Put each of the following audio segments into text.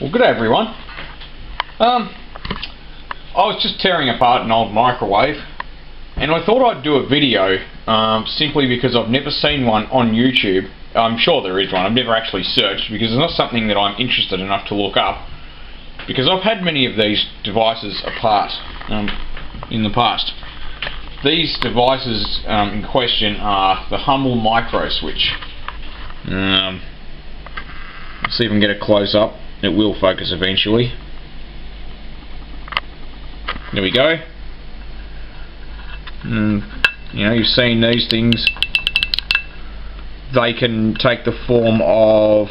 Well, good day everyone. Um, I was just tearing apart an old microwave, and I thought I'd do a video um, simply because I've never seen one on YouTube. I'm sure there is one. I've never actually searched because it's not something that I'm interested enough to look up. Because I've had many of these devices apart um, in the past. These devices um, in question are the humble Micro Switch. Um, let's see if I can get a close up. It will focus eventually. There we go. And, you know, you've seen these things. They can take the form of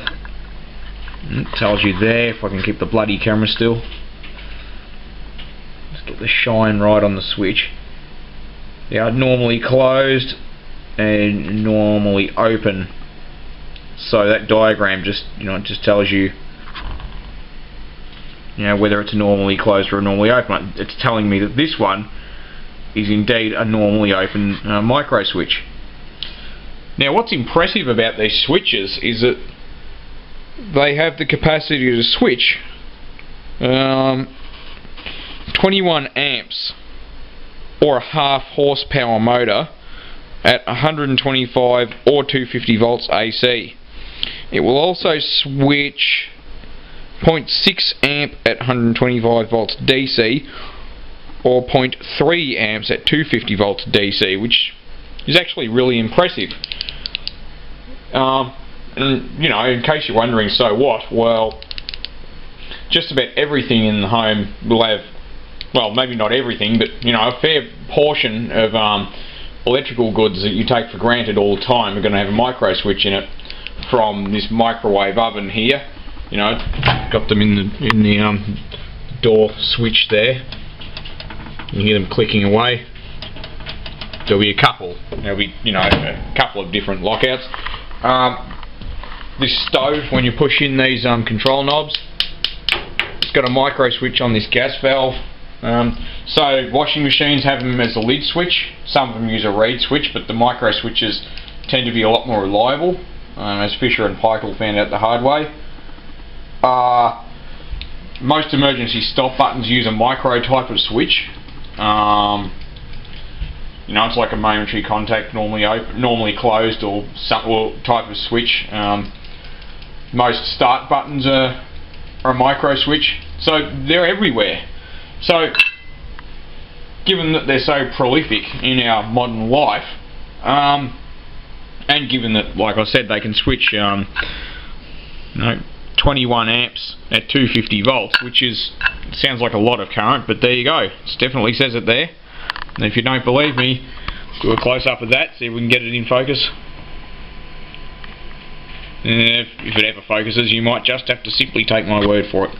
mm, tells you there if I can keep the bloody camera still. Let's get the shine right on the switch. They are normally closed and normally open. So that diagram just you know just tells you you know whether it's a normally closed or a normally open. It's telling me that this one is indeed a normally open uh, micro switch. Now what's impressive about these switches is that they have the capacity to switch um, 21 amps or a half horsepower motor at 125 or 250 volts AC. It will also switch 0.6 amp at 125 volts DC or 0.3 amps at 250 volts DC which is actually really impressive. Um, and, you know, in case you're wondering, so what? Well, just about everything in the home will have, well, maybe not everything, but, you know, a fair portion of um, electrical goods that you take for granted all the time are going to have a micro switch in it from this microwave oven here. You know, got them in the in the um, door switch there. You hear them clicking away. There'll be a couple. There'll be you know a couple of different lockouts. Um, this stove, when you push in these um, control knobs, it's got a micro switch on this gas valve. Um, so washing machines have them as a lid switch. Some of them use a reed switch, but the micro switches tend to be a lot more reliable, um, as Fisher and Paykel found out the hard way. Uh, most emergency stop buttons use a micro type of switch. Um, you know, it's like a momentary contact, normally open, normally closed, or some or type of switch. Um, most start buttons are, are a micro switch, so they're everywhere. So, given that they're so prolific in our modern life, um, and given that, like I said, they can switch, um, know, 21 amps at 250 volts, which is sounds like a lot of current, but there you go. It definitely says it there. And if you don't believe me, do a close up of that, see if we can get it in focus. If, if it ever focuses, you might just have to simply take my word for it.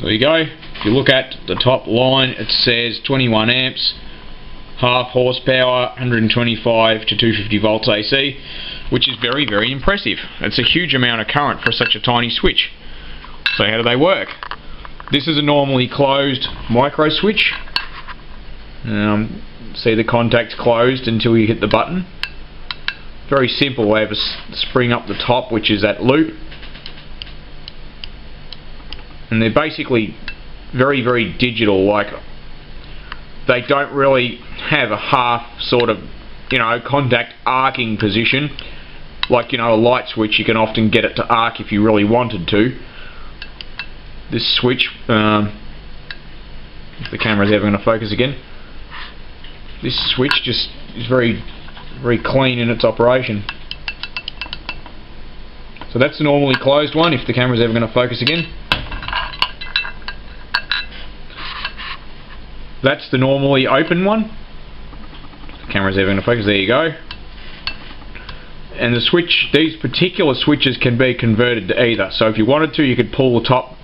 There you go. If you look at the top line, it says 21 amps, half horsepower, 125 to 250 volts AC, which is very, very impressive. It's a huge amount of current for such a tiny switch. So how do they work? This is a normally closed micro switch. Um, see the contact's closed until you hit the button. Very simple, I have a spring up the top which is that loop and they're basically very very digital like they don't really have a half sort of you know contact arcing position like you know a light switch you can often get it to arc if you really wanted to this switch um, if the camera's ever going to focus again this switch just is very very clean in its operation. So that's the normally closed one if the camera's ever going to focus again. That's the normally open one. The camera's ever going to focus, there you go. And the switch, these particular switches can be converted to either. So if you wanted to, you could pull the top.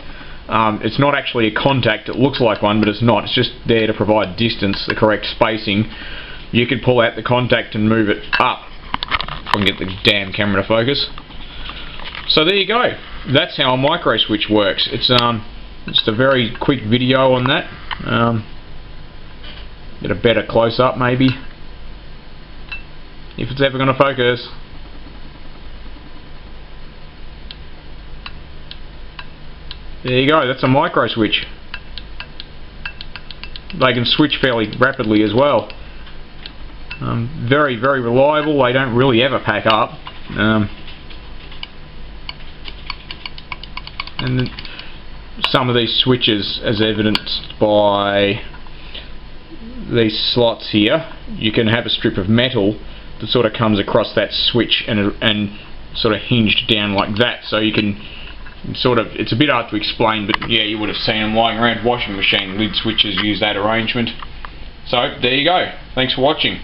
Um, it's not actually a contact, it looks like one, but it's not. It's just there to provide distance, the correct spacing you could pull out the contact and move it up. If I can get the damn camera to focus. So there you go. That's how a micro switch works. It's um just a very quick video on that. Um, get a better close up maybe. If it's ever going to focus. There you go, that's a micro switch. They can switch fairly rapidly as well. Um, very, very reliable. They don't really ever pack up. Um, and some of these switches, as evidenced by these slots here, you can have a strip of metal that sort of comes across that switch and and sort of hinged down like that, so you can sort of it's a bit hard to explain, but yeah, you would have seen them lying around washing machine lid switches use that arrangement. So there you go. Thanks for watching.